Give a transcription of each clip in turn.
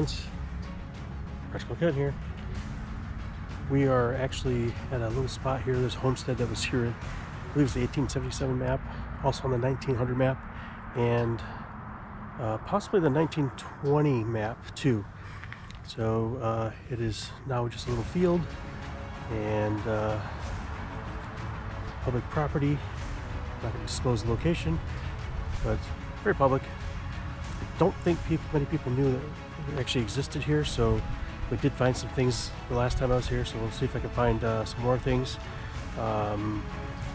friends. Practical Ken here. We are actually at a little spot here. There's a homestead that was here, I believe it's the 1877 map, also on the 1900 map, and uh, possibly the 1920 map too. So uh, it is now just a little field and uh, public property. I'm not going to disclose the location, but very public. I don't think people, many people knew that actually existed here, so we did find some things the last time I was here, so we'll see if I can find uh, some more things. Um,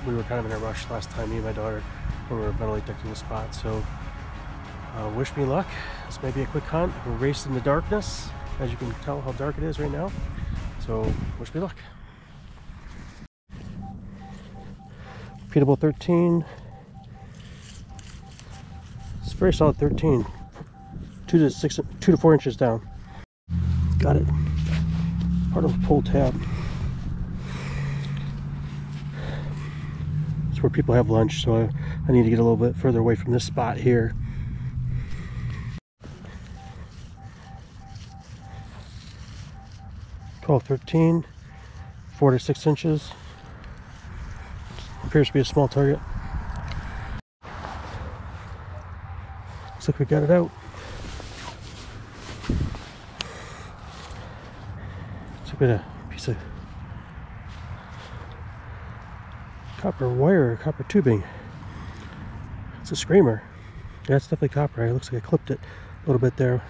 we were kind of in a rush last time, me and my daughter, when we were metal detecting the spot, so uh, wish me luck. This may be a quick hunt. We're racing in the darkness, as you can tell how dark it is right now, so wish me luck. Repeatable 13. It's very solid 13. Two to six, two to four inches down. Got it. Part of a pull tab. It's where people have lunch, so I, I need to get a little bit further away from this spot here. Twelve, thirteen, four to six inches. Appears to be a small target. Looks like we got it out. It's a bit of piece of copper wire, or copper tubing. It's a screamer. Yeah, it's definitely copper. It looks like I clipped it a little bit there.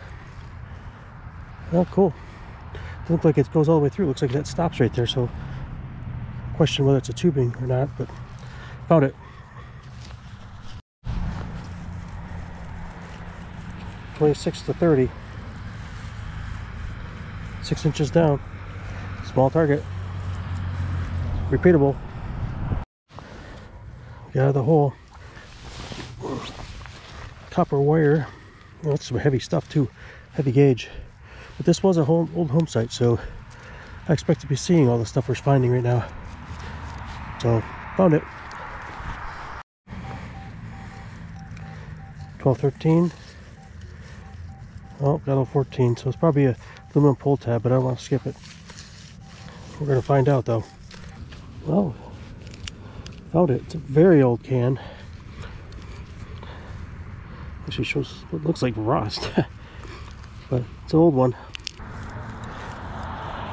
Oh, cool. Doesn't look like it goes all the way through. Looks like that stops right there. So, question whether it's a tubing or not, but found it. Twenty-six to thirty. Six inches down. Small target. Repeatable. Get out of the hole. Copper wire. Well, that's some heavy stuff too. Heavy gauge. But this was a whole old home site, so I expect to be seeing all the stuff we're finding right now. So, found it. 12, 13. Oh, got a 14, so it's probably a aluminum pull tab, but I don't want to skip it. We're going to find out though. Well, found it. It's a very old can. Actually shows what looks like rust. but it's an old one.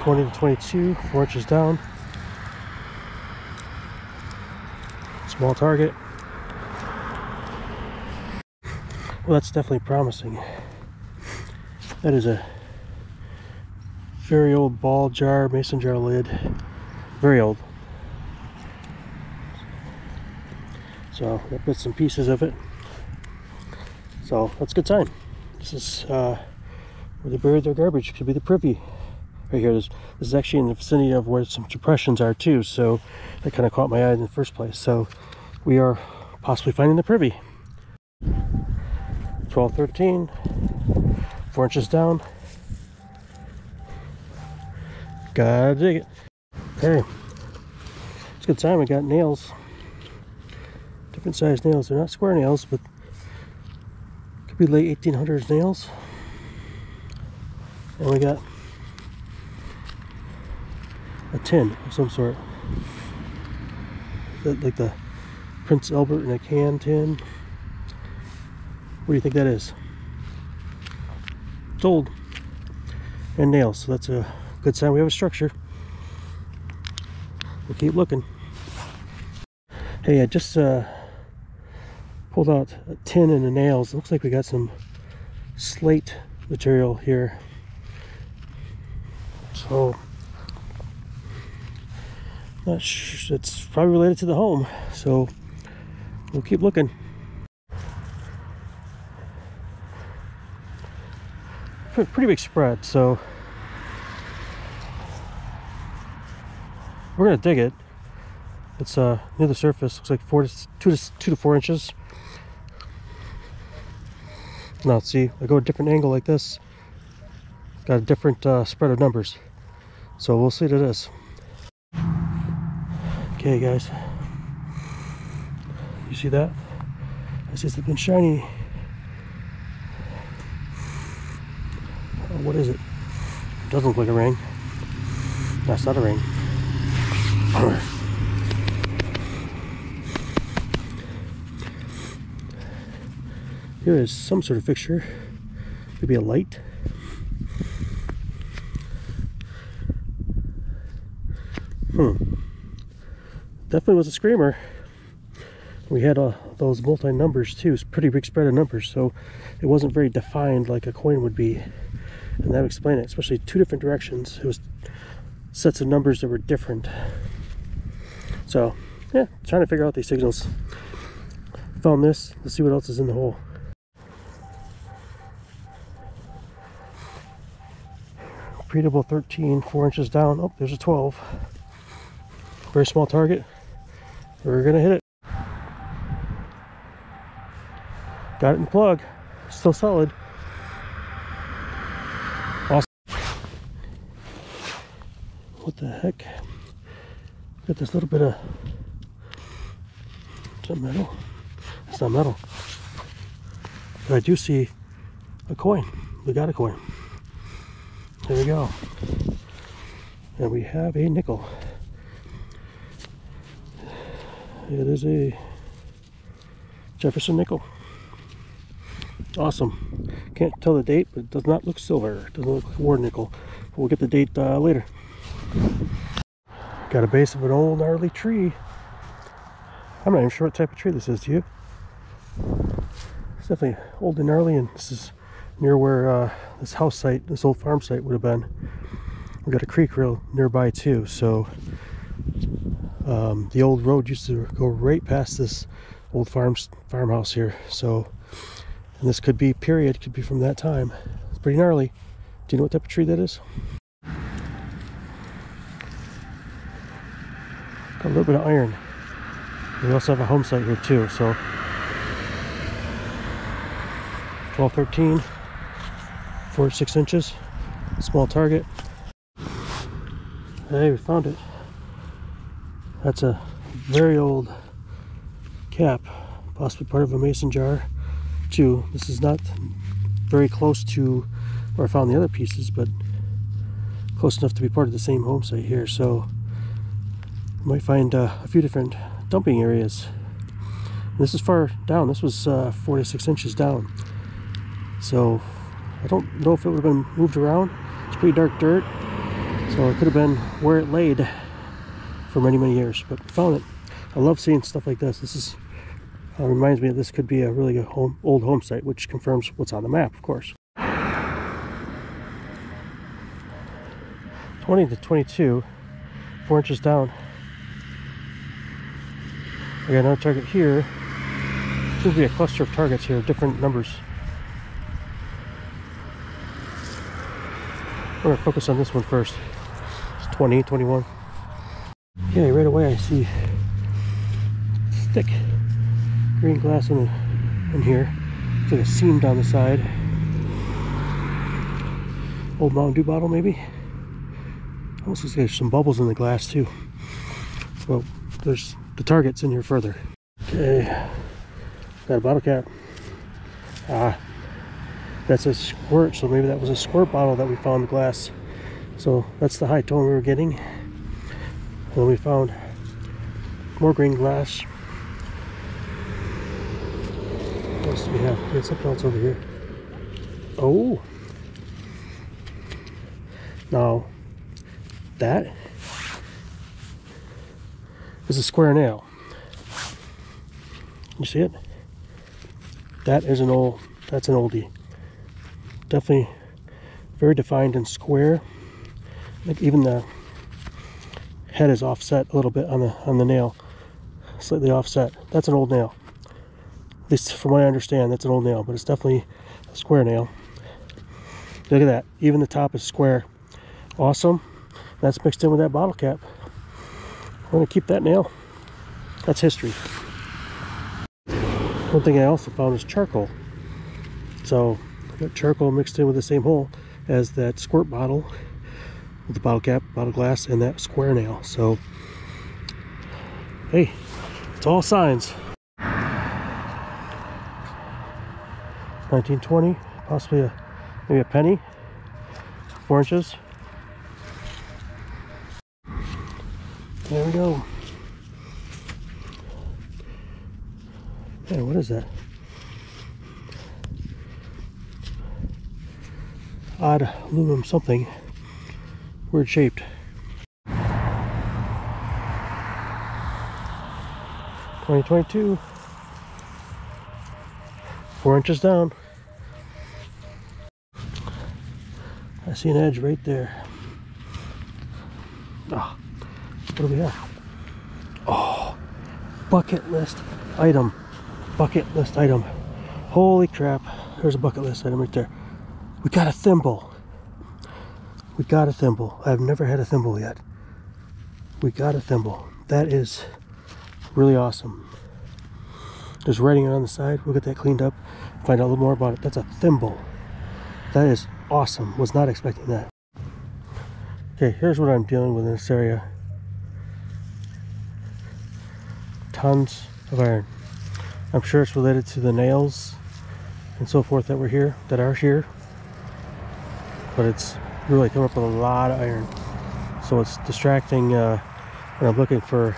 20 to 22, four inches down. Small target. Well, that's definitely promising. That is a very old ball jar, mason jar lid. Very old. So I bits and pieces of it. So that's a good sign. This is uh, where they buried their garbage. Could be the privy right here. This, this is actually in the vicinity of where some depressions are too. So that kind of caught my eye in the first place. So we are possibly finding the privy. 12, 13, four inches down. Gotta dig it. Okay. It's a good time. We got nails. Different size nails. They're not square nails, but could be late 1800s nails. And we got a tin of some sort. Like the Prince Albert in a can tin. What do you think that is? It's old. And nails, so that's a good sign we have a structure. We'll keep looking. Hey, I just uh, pulled out a tin and the nails. It looks like we got some slate material here. So, not sure, it's probably related to the home. So, we'll keep looking. Pretty big spread, so we're gonna dig it. It's uh near the surface. Looks like four to two to two to four inches. Now see, I go a different angle like this. Got a different uh, spread of numbers. So we'll see what it is. Okay, guys. You see that? It's just been shiny. what is it? it doesn't look like a ring. That's not a ring. Here is some sort of fixture. Maybe a light. Hmm. Definitely was a screamer. We had uh, those multi numbers too. It's pretty big spread of numbers, so it wasn't very defined like a coin would be. And that would explain it, especially two different directions. It was sets of numbers that were different. So, yeah, trying to figure out these signals. Found this. Let's see what else is in the hole. Repeatable 13, 4 inches down. Oh, there's a 12. Very small target. We're to hit it. Got it in the plug. Still solid. Awesome. What the heck? This little bit of... Is metal? It's not metal. But I do see a coin. We got a coin. There we go. And we have a nickel. It is a Jefferson nickel. Awesome. Can't tell the date, but it does not look silver. It doesn't look like war nickel. But we'll get the date uh, later. Got a base of an old gnarly tree. I'm not even sure what type of tree this is, to you? It's definitely old and gnarly, and this is near where uh, this house site, this old farm site would have been. We've got a creek real nearby too, so um, the old road used to go right past this old farm farmhouse here. So, and this could be period, could be from that time. It's pretty gnarly. Do you know what type of tree that is? Got a little bit of iron. We also have a home site here too, so 12, 13, 4 6 inches, small target. Hey, we found it. That's a very old cap, possibly part of a mason jar too. This is not very close to where I found the other pieces, but close enough to be part of the same home site here. So might find uh, a few different dumping areas. This is far down. This was uh, four to six inches down. So I don't know if it would have been moved around. It's pretty dark dirt. So it could have been where it laid for many, many years, but found it. I love seeing stuff like this. This is uh, reminds me that this could be a really good home, old home site, which confirms what's on the map, of course. 20 to 22, four inches down. I got another target here. Seems to be a cluster of targets here, different numbers. We're gonna focus on this one first. It's 20, 21. Yeah, right away I see thick green glass in, in here. It's like a seam down the side. Old Mountain Dew bottle maybe. Almost looks like there's some bubbles in the glass too. Well, there's the targets in here further. Okay, got a bottle cap. Ah, that's a squirt, so maybe that was a squirt bottle that we found the glass. So that's the high tone we were getting. And then we found more green glass. What else do we have? We have something else over here. Oh! Now, that is a square nail. You see it? That is an old, that's an oldie. Definitely very defined and square. Like even the head is offset a little bit on the on the nail slightly offset that's an old nail at least from what I understand that's an old nail but it's definitely a square nail look at that even the top is square awesome that's mixed in with that bottle cap I'm gonna keep that nail that's history one thing I also found is charcoal so I got charcoal mixed in with the same hole as that squirt bottle with the bottle cap, bottle glass, and that square nail. So, hey, it's all signs. 1920, possibly a maybe a penny. four inches. There we go. Hey, what is that? Odd aluminum something. Weird shaped. Twenty twenty two. Four inches down. I see an edge right there. Oh, what do we have? Oh, bucket list item. Bucket list item. Holy crap. There's a bucket list item right there. We got a thimble. We got a thimble. I've never had a thimble yet. We got a thimble. That is really awesome. There's writing on the side. We'll get that cleaned up. Find out a little more about it. That's a thimble. That is awesome. Was not expecting that. Okay, here's what I'm dealing with in this area. Tons of iron. I'm sure it's related to the nails and so forth that were here, that are here. But it's really come up with a lot of iron. So it's distracting uh, when I'm looking for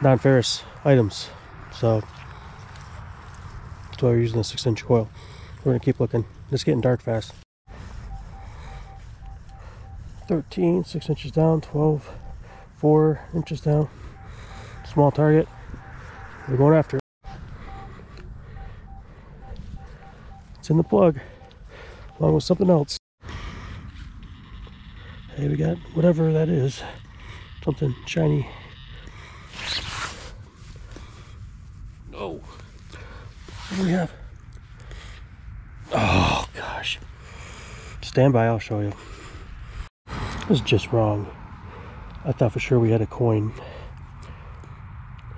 non-ferrous items. So that's why we're using a six inch coil. We're gonna keep looking. It's getting dark fast. 13, six inches down, 12, four inches down. Small target. We're going after it. It's in the plug, along with something else. Hey, we got whatever that is. Something shiny. Oh. What do we have? Oh, gosh. Stand by, I'll show you. This is just wrong. I thought for sure we had a coin.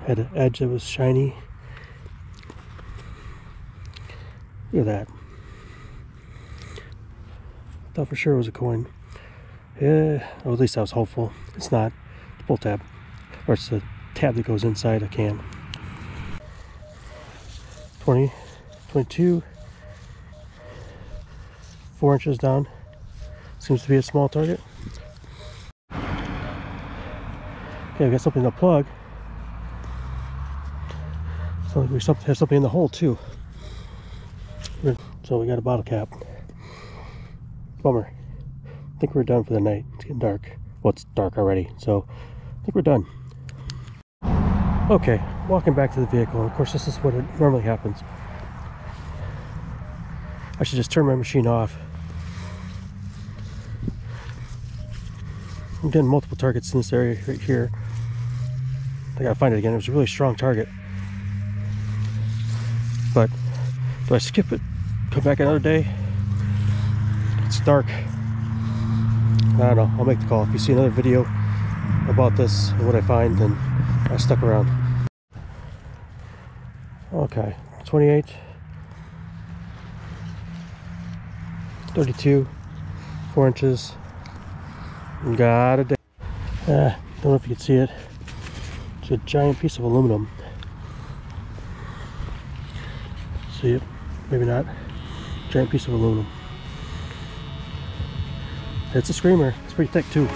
Had an edge that was shiny. Look at that. Thought for sure it was a coin. Yeah, or at least I was hopeful. It's not. It's pull tab. Or it's the tab that goes inside a can. 20, 22, four inches down. Seems to be a small target. Okay, we got something to plug. So we have something in the hole too. So we got a bottle cap. Bummer. I think we're done for the night. It's getting dark. Well, it's dark already, so I think we're done. Okay, walking back to the vehicle. Of course, this is what it normally happens. I should just turn my machine off. I'm getting multiple targets in this area right here. I gotta find it again. It was a really strong target. Do I skip it? Come back another day? It's dark. I don't know. I'll make the call. If you see another video about this and what I find, then I stuck around. Okay, 28, 32, 4 inches. Got it. Uh, don't know if you can see it. It's a giant piece of aluminum. See it? Maybe not. Giant piece of aluminum. It's a screamer. It's pretty thick too.